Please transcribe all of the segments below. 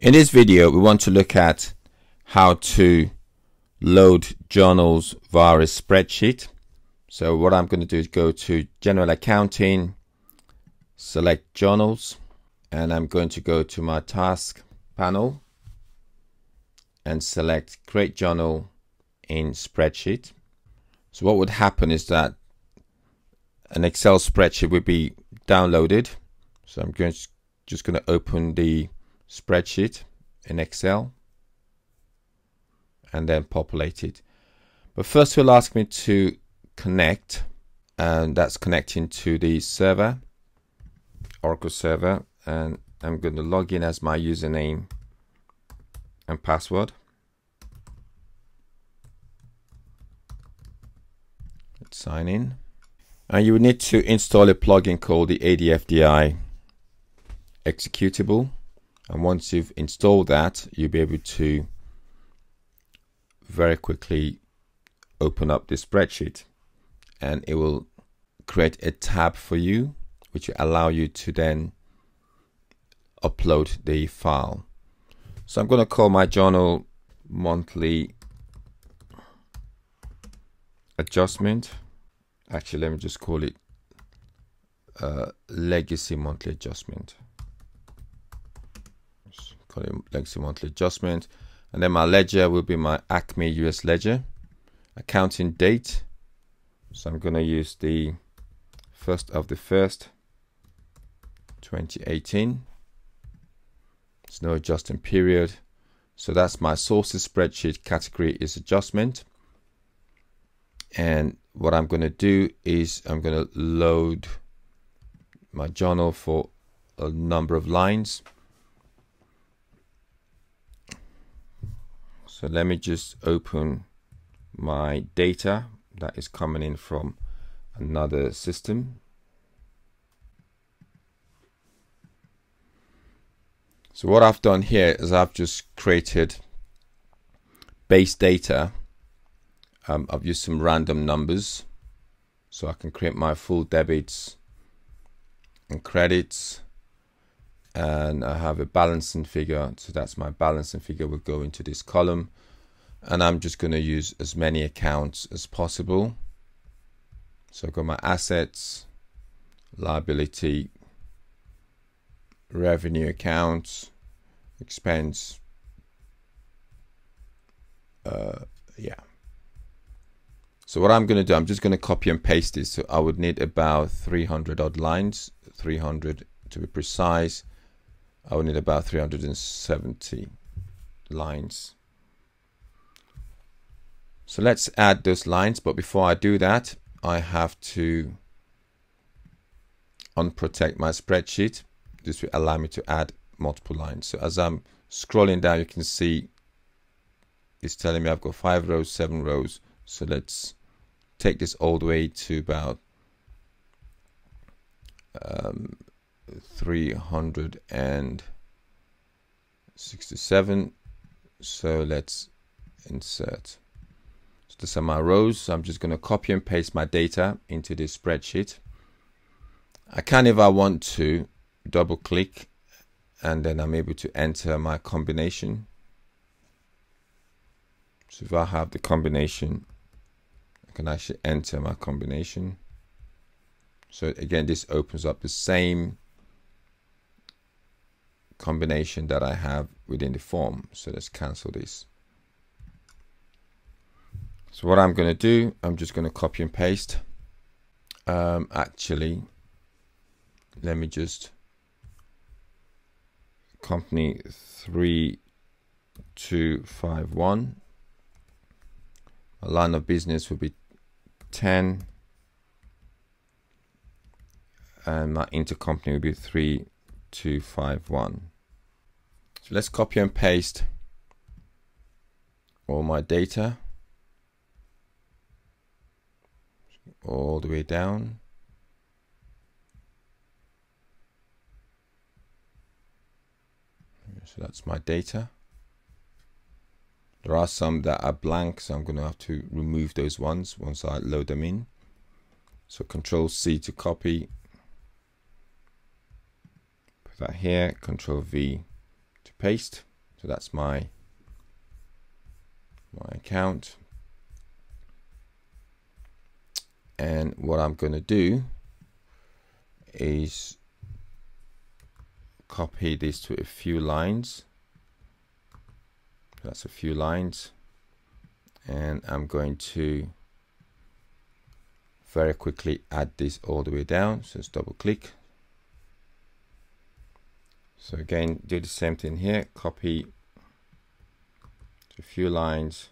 In this video, we want to look at how to load journals via a spreadsheet. So what I'm going to do is go to General Accounting, select Journals, and I'm going to go to my Task panel and select Create Journal in Spreadsheet. So what would happen is that an Excel spreadsheet would be downloaded. So I'm going to, just going to open the spreadsheet in Excel and then populate it. But first he'll ask me to connect and that's connecting to the server, Oracle server and I'm going to log in as my username and password. Let's sign in. And you will need to install a plugin called the ADFDI executable. And once you've installed that, you'll be able to very quickly open up the spreadsheet. And it will create a tab for you, which will allow you to then upload the file. So I'm going to call my journal monthly adjustment. Actually let me just call it uh, legacy monthly adjustment. just call it legacy monthly adjustment. And then my ledger will be my acme us ledger. Accounting date. So i'm going to use the first of the first 2018 there's no adjusting period. So that's my sources spreadsheet category is adjustment. And what I'm going to do is I'm going to load my journal for a number of lines so let me just open my data that is coming in from another system. So what I've done here is I've just created base data. Um, I've used some random numbers. So I can create my full debits and credits and I have a balancing figure so that's my balancing figure will go into this column and I'm just going to use as many accounts as possible so I've got my assets liability revenue accounts expense uh, yeah so what I'm going to do, I'm just going to copy and paste this. So I would need about 300 odd lines, 300 to be precise. I would need about 370 lines. So let's add those lines. But before I do that, I have to unprotect my spreadsheet. This will allow me to add multiple lines. So as I'm scrolling down, you can see it's telling me I've got five rows, seven rows. So let's take this all the way to about um, 367 so let's insert. So these are my rows so I'm just going to copy and paste my data into this spreadsheet. I can if I want to double click and then I'm able to enter my combination. So if I have the combination I can actually enter my combination. So again, this opens up the same combination that I have within the form. So let's cancel this. So what I'm going to do, I'm just going to copy and paste. Um, actually, let me just company 3251. A line of business will be 10 and my intercompany will be 3251 so let's copy and paste all my data all the way down so that's my data there are some that are blank, so I'm going to have to remove those ones once I load them in. So Control C to copy. That here, Control V to paste. So that's my my account. And what I'm going to do is copy this to a few lines. That's a few lines. And I'm going to very quickly add this all the way down. So let's double click. So again, do the same thing here. Copy a few lines.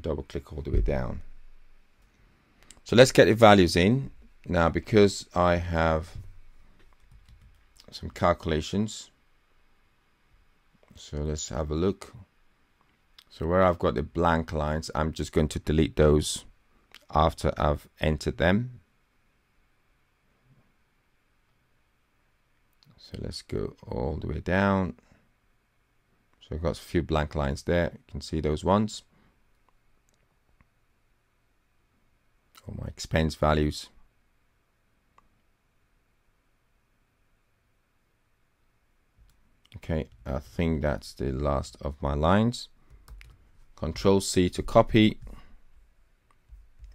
Double click all the way down. So let's get the values in. Now, because I have some calculations, so let's have a look. So where I've got the blank lines, I'm just going to delete those after I've entered them. So let's go all the way down. So I've got a few blank lines there. You can see those ones. All my expense values. Okay, I think that's the last of my lines. Control C to copy.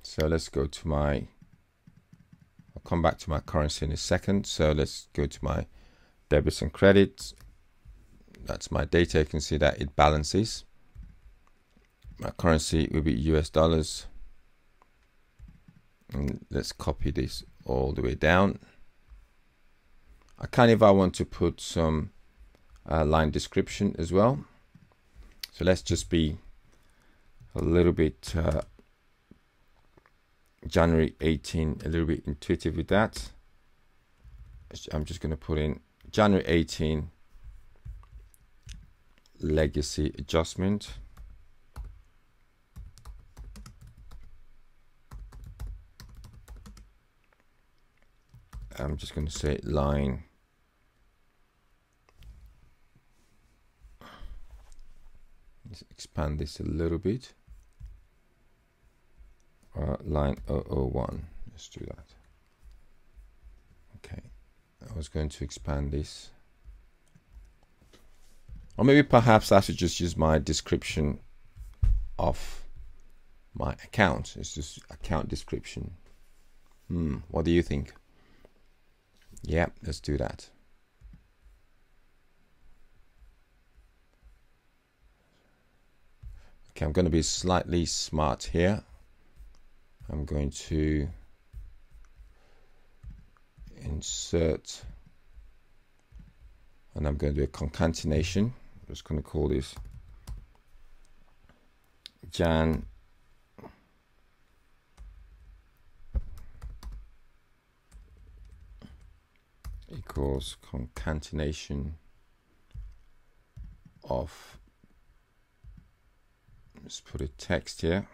So let's go to my, I'll come back to my currency in a second. So let's go to my debits and credits. That's my data. You can see that it balances. My currency will be US dollars. And let's copy this all the way down. I can if I want to put some uh, line description as well. So let's just be a little bit uh, January 18, a little bit intuitive with that. I'm just going to put in January 18 legacy adjustment. I'm just going to say line Let's expand this a little bit. Uh, line 001. Let's do that. I was going to expand this. Or maybe perhaps I should just use my description of my account. It's just account description. Hmm, what do you think? Yeah, let's do that. Okay, I'm going to be slightly smart here. I'm going to insert and I'm going to do a concatenation. I'm just going to call this Jan equals concatenation of let's put a text here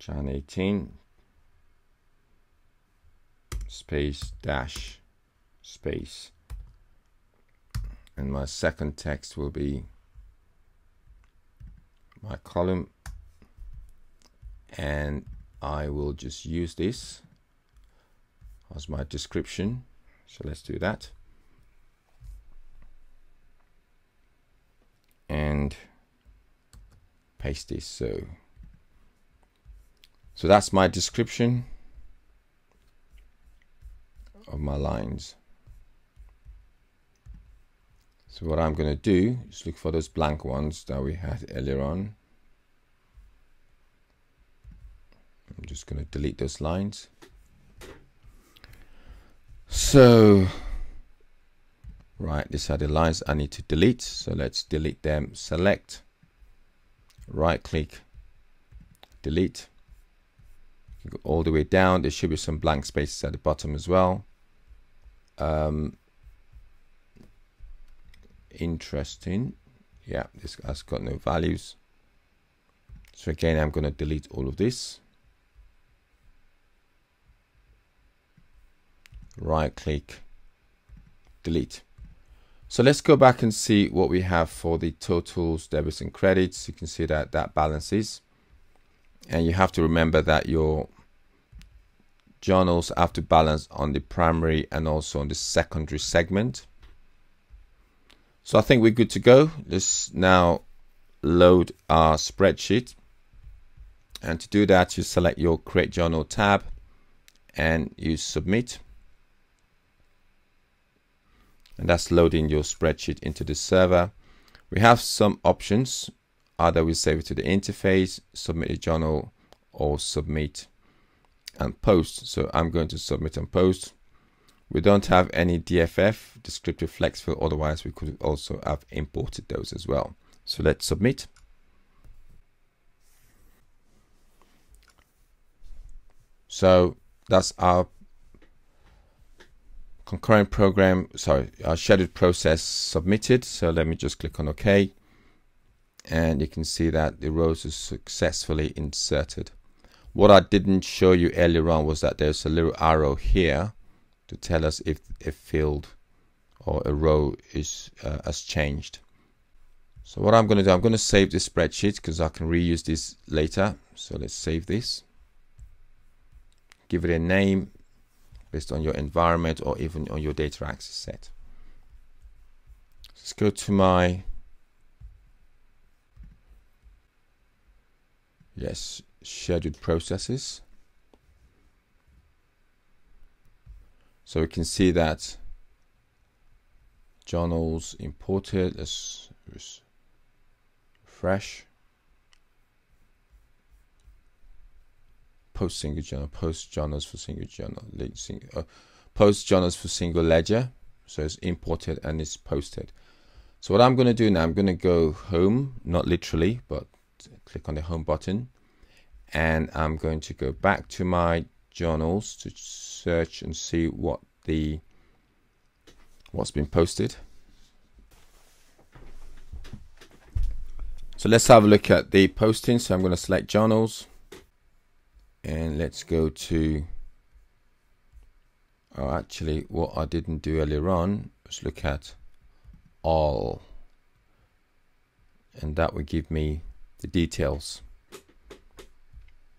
Jan 18 space dash space. And my second text will be my column. And I will just use this as my description. So let's do that. And paste this so so that's my description of my lines. So what I'm going to do is look for those blank ones that we had earlier on. I'm just going to delete those lines. So right these are the lines I need to delete. So let's delete them. Select. Right click. Delete go all the way down. There should be some blank spaces at the bottom as well. Um, interesting. Yeah this has got no values. So again I'm going to delete all of this. Right click delete. So let's go back and see what we have for the totals, debits and credits. You can see that that balances. And you have to remember that your journals have to balance on the primary and also on the secondary segment. So I think we're good to go. Let's now load our spreadsheet. And to do that, you select your create journal tab and you submit. And that's loading your spreadsheet into the server. We have some options. Either we save it to the interface, submit a journal, or submit and post. So I'm going to submit and post. We don't have any DFF, descriptive flex otherwise we could also have imported those as well. So let's submit. So that's our concurrent program, sorry, our scheduled process submitted. So let me just click on OK. And you can see that the rows are successfully inserted. What I didn't show you earlier on was that there's a little arrow here to tell us if a field or a row is uh, has changed. So what I'm going to do, I'm going to save this spreadsheet because I can reuse this later. So let's save this. Give it a name based on your environment or even on your data access set. Let's go to my yes scheduled processes. So we can see that journals imported as fresh post single journal post journals for single journal uh, post journals for single ledger. So it's imported and it's posted. So what I'm going to do now I'm going to go home not literally but click on the home button. And I'm going to go back to my journals to search and see what the what's been posted. So let's have a look at the posting. So I'm going to select journals. And let's go to, oh, actually what I didn't do earlier on was look at all. And that would give me the details.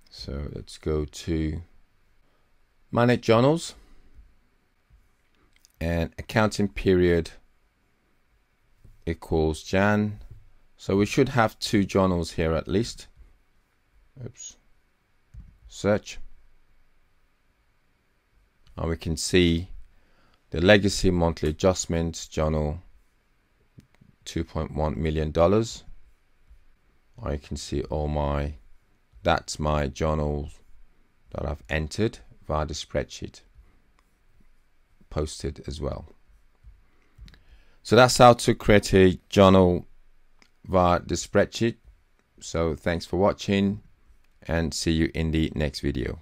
So let's go to manage journals and accounting period equals Jan so we should have two journals here at least. Oops. Search. And we can see the legacy monthly adjustment journal $2.1 million. I can see all my, that's my journals that I've entered via the spreadsheet posted as well. So that's how to create a journal via the spreadsheet. So thanks for watching and see you in the next video.